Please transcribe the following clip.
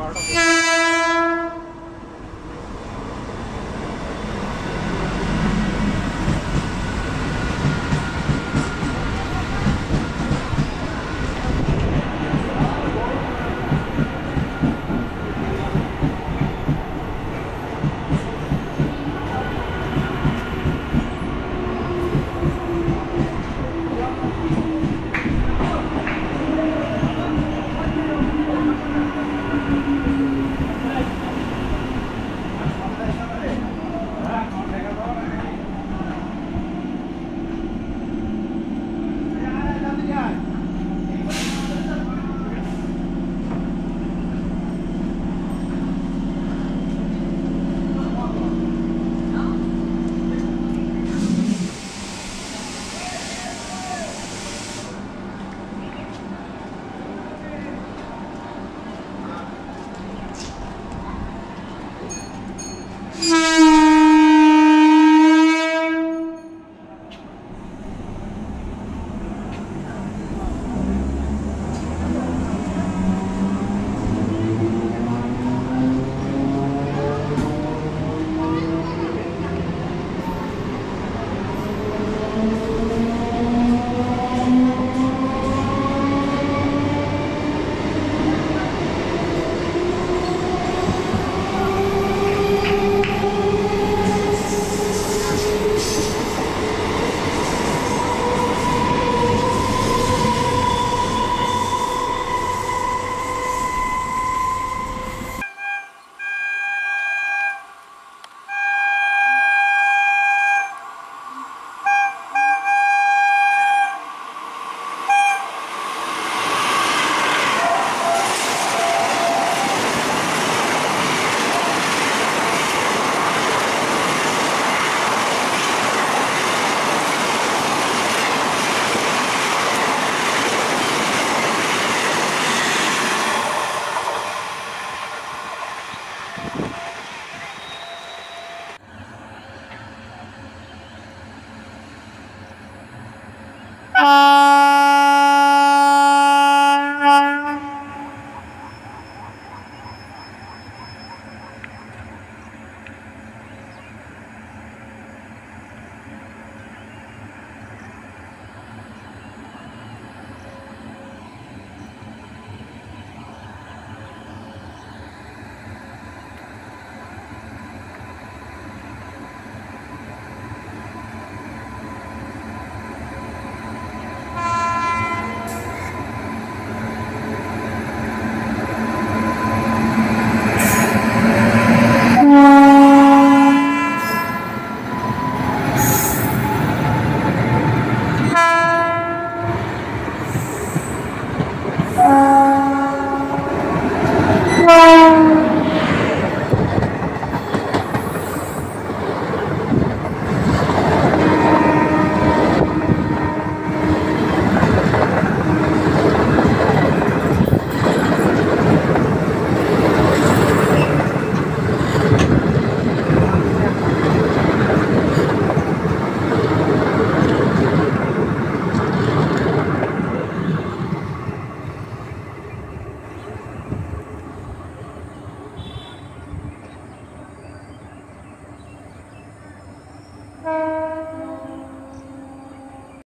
part of it. 아.